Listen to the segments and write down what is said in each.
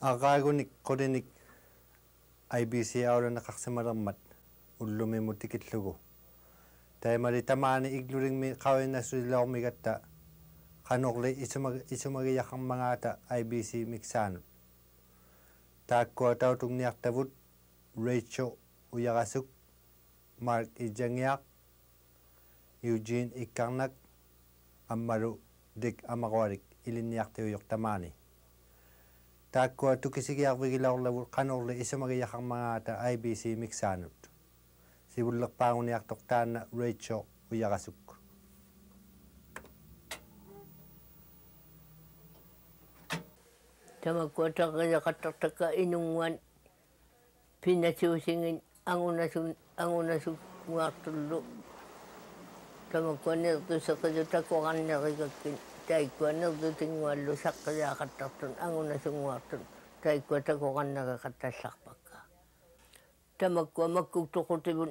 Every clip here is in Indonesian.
агаагуник колиник IBC ауланеқарсималермат уллумиму тикиллугу таимали тамаани иглулингми қавиннассулилаормигатта канорли исумаги исумагияхармагаата IBC миксаанут. Тааккуа таутугниартавут Rachel уярасук Марк Ижангиак Eugene Иккарнак аммалу дик амаруалик илинниартиуйортамаани taakua tukisigiarvigilaorlavu qanorli isamagiyaqarmagaata IBC mixaanut. Sivullerpaaguniartortaanna Rachel ujarasukku tamakuataqillaqattartaka inunguan pinnasiusingin angunasun angunasukuartullu tamakuanertuseqillutakuqanneriqakkin taikkuannertu tinguallu sakkaliaqattartun angunasunguartun taikkuatakoqannagaqattallarpakka tamakku amakku tuqutibun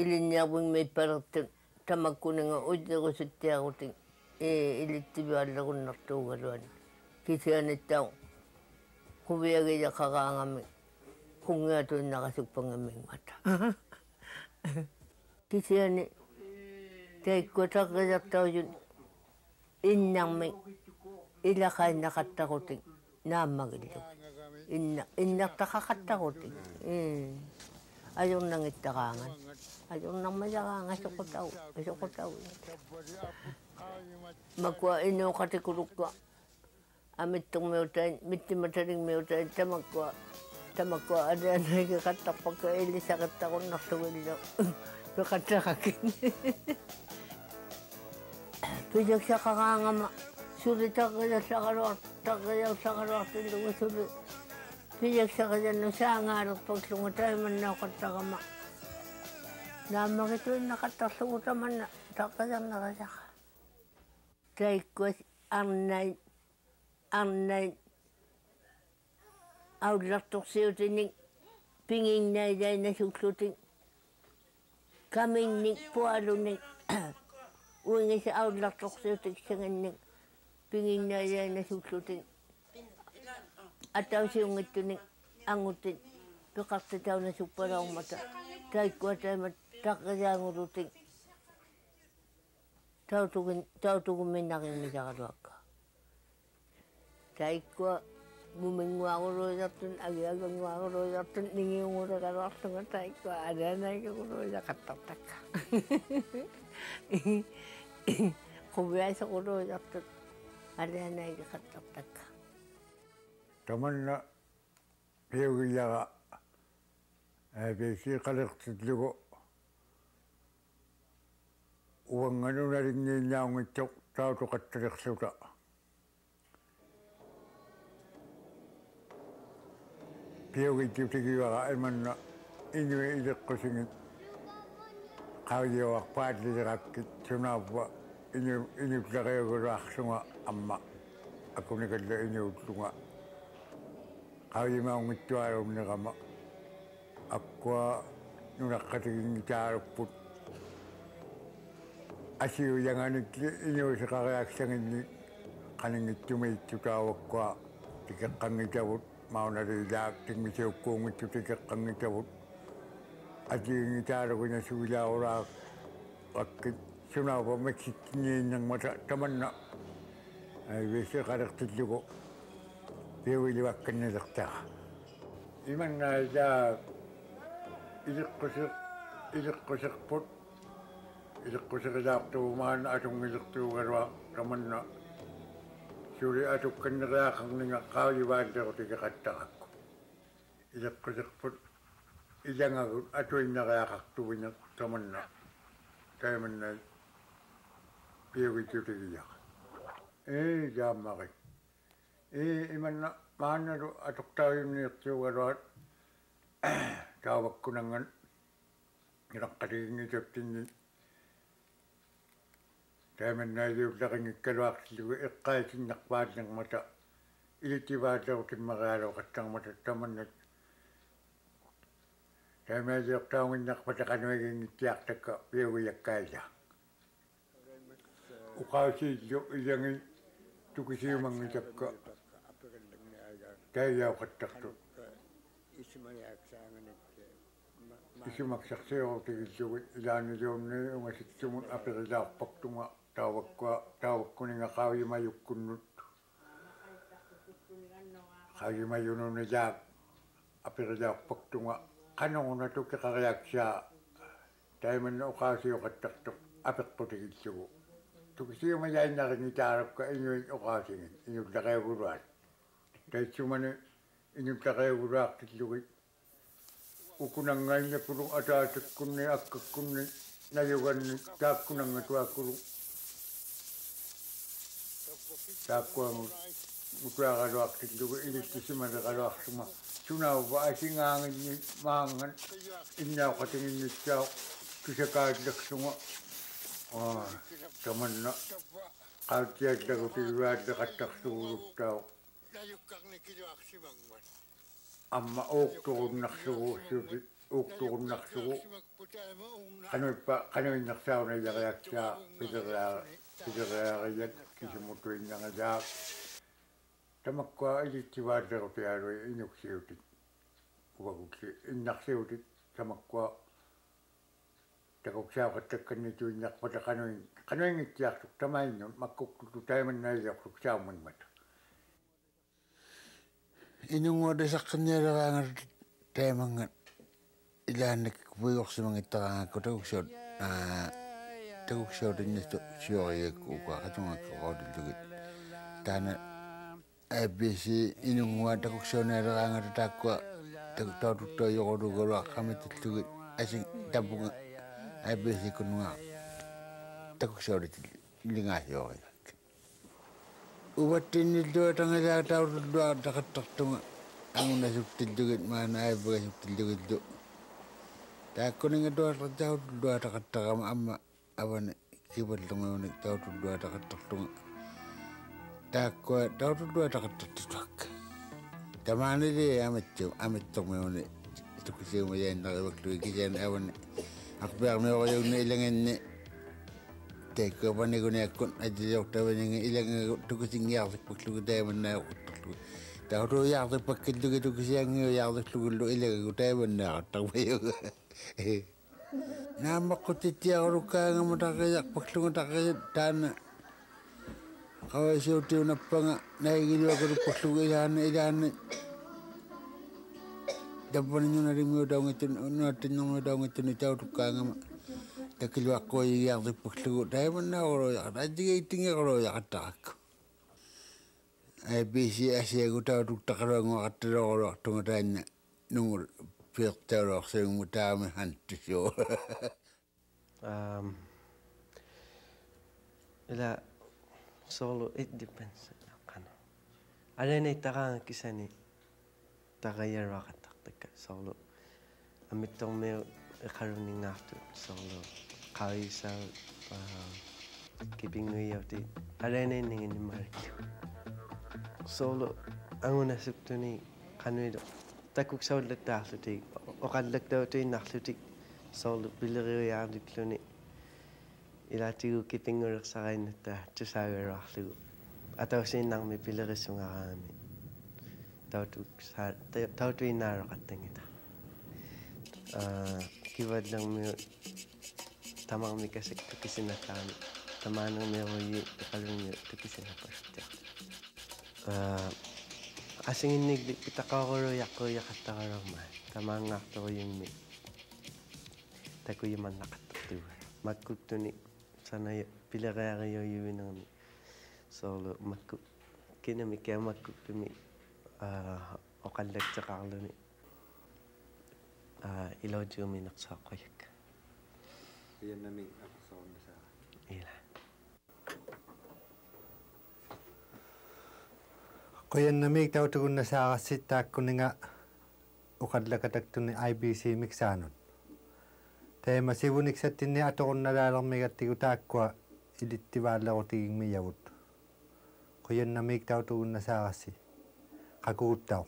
илинниарвин миппалертун тамаккунинга утерусуттиарутин ээ илиттивиаллеруннартуугалуани кисианиттау кувиагилеқараангами кунгиатуиннарасуппангаммингата кисиани таиккутаққилертаужун иннарми илақаиннақаттарутик нааммагиллу инна иннартақақаттарутик м ажурнангиттараанган ажурнармалараангасоқутау асоқутау макуа инеоқатикулукка амиттурмиутаин миттиматалингмиутаин тамаккуа тамаккуа алианаагеқаттарпакка илисақаттаруннартугиллу пеқаттақакин Pijagsakangang ama. Sulitakaya sakarwak, takaya sakarwak, tindugo sulit. Pijagsakayan na siya nga rin pagsungutay man na katagama. Nama kito yung nakatasunguta man na takayang nakasaka. Taikos ang nain, ang nain. Aulatok siyo tinig, pingin na iday na suksuting. Kaming nik po alo nik. Uang ni saya ada tak sesuatu yang sangat nak pingin naya nak Atau si orang itu nak angut ni. Bukak setahun nak super orang mata. Tak kuat mat tak kerja angut ni. Tahu tu kan tahu tu kan mana yang mesti ada. Tak kuat 무명왕으로 아기야경왕으로 잡든 닝이용으로 가서 어떤 것다 있고 아련하게으로 잡았다 딱까 고비아석으로 잡든 아련하게 갔다 딱까 더만나 배우기야가 배시 가르쳐 주고 우왕가누나린이 나온 쪽 다도 갖다 줬다 기억이 깊이 와가 얼마나 이놈의 이제 고생이 가위와 빠지지가 전화와 이놈 이놈 자가 여기로 학생과 엄마 아까니 그래 이놈 중아 가위만 믿지 않아 없는 가마 아까 누나 같은 자르뿐 아시우 양하는 이놈의 자가 학생이 가는 게 좀에 있다고 아까 이렇게 강의자고 maunari dakting mi seu kung itu tika kangi tawut ati ni taro ko na suwila ora akit sunaw pa mekit ni nang mata taman na ay wese karak tidlugo pewili wakkan na dakta iman na ja ilik kusik ilik kusik put ilik kusik dakto man atong ilik tuwarwa taman na сүүли атукканнериаақарнинга қаавивааллерутигеқаттаракку илеққилерпут илангагу атуиннериаақартувине таманна тааманна пиугитутигияқ ээ яаммари ээ иманна маанналу атортаавимниертиугалуат тааваккунанган илаққалигингитаптинни тааманнаалиулларингккалуарт иккаатиннерпааллермата илитиваалерукиммагаалуоқаттармата таманнат таамаалиортаунгиннерпата кануагингиттиартакка пиагуяккаала уқаусииллу иланги тукисиумангитакка тааяоқаттарту исиманиаксаанганат исимаксарсиорутигиллугит илаанилиумни унгаситсумун аперилаарпартунга тааваккуа тааваккунингаавима юккуннут қагима юнунилаап аперилаарпактунга канерунату кеқариаксаа тайманна оқаасиоқаттартоқ апеққутигиллугу тукисиума яиннарини тааракка инуин оқаасигин инуллариагулуат таитсумани инуллариагулуартиллугит укунангаиннакулу атаатаккунни аккаккунни наюганни тааккунангатуаккулу тааккуамут украагалуартиллугу илиттисималегалуарсума сунаува асингаангинни маанган иннаоқатингиннссао кисакааллерсуга аа таманна qautiallagu tiluaalleqattarsuguluttaao amma uuqturunnarsuguussuti uuqturunnarsugu qanuippa qanuinnersaunallariakkaa pileriaare силериариат кисимукуиннарилаа тамаккуа илитсивааллеру пиалуи инуксиутит уагукли иннарсиутит тамаккуа такуксаақаттакканни туиннерпата кануин кануингитсиартук тамаинну маккуккуту таиманнаалиорлук саамунмат инунгуалисаққинниалераангал таимангат илааннак пуйорсимангиттараангакку такуксуут аа тагуксуут иннасту сиориакку укаақатунгаккооруллугит таана ABC инунгуа тагуксуунеалераангата тааккуа тагтаутуттаа йорулугулуаққамитиллугит асин таппунга ABC куннуа тагуксуут лингаасиори уваттинниллуа тангалаатауллуа тақаттартунга awan kibalunga unik tautu dua dakat tertunga. Takwa tautu dua dakat tertutuak. Tamani di amit tu, amit tu me unik. Tuku si umi jain nari waktu iki jain awan. Aku biar me wajah unik ilangin ni. Teku apa ni guna akun aja jauh tawa ni ngi ilangin tuku si ngiak sik waktu kita emen na waktu Tahu yang tu pakai tu kita kesian yang tu tu kita ilang kita benda tak payah nama kutitia ruka ngam takaya paklung takaya dana. Kawa siuti una panga nai gini wakur paklung ilana ilana dapat nyuna rimu daung itu nuna tinung daung itu nih jauh tuka ngam takil wakko yang di paklung dai mana koro ya raji itingi koro ya tak Abis ya sih aku tahu duk tak ada ngawat oro tunggu tanya пиертаулуарсугму таами хантусуу Um, ila solo it depends kana alene tara kisani tagayarwaqattaqtakka solo amittormeu iqaruningaartu solo qaisa kipinguiauti alene ninginimmarittu solo angunasuptuni qanuilu takuksaullattaarluti oqallaktautuinnarlutik solo pileriujaarlukluni илаатигу кипингулерсарайнатта тусаагеруарлугу атаусииннарми пилерissungaraami таутук саа таутуинаароқаттангита аа киваллермиу тамарми касак тукисинаttaami тамаанермиеруйи эқалуни тукисинаппастиар аа asinginig pitakakoro yako yakataroma tamangato yumi takuyaman nakatatu makutuni sana pilagari yo yumi nami solo maku kinami kaya makutumi ah, okalagtakarluni ah, ilaw jumi naksakoyak Iya nami ako sa una Iya. qoyannamik tautugуннасаарасситтааккунинга уқаллакатактуни IBC миксаанут таама сивуниксаттинни аторунналаалермигаттигу тааккуа илиттивааллерутигингмиявут qoyannamik tautugуннасаарасси qakugуттау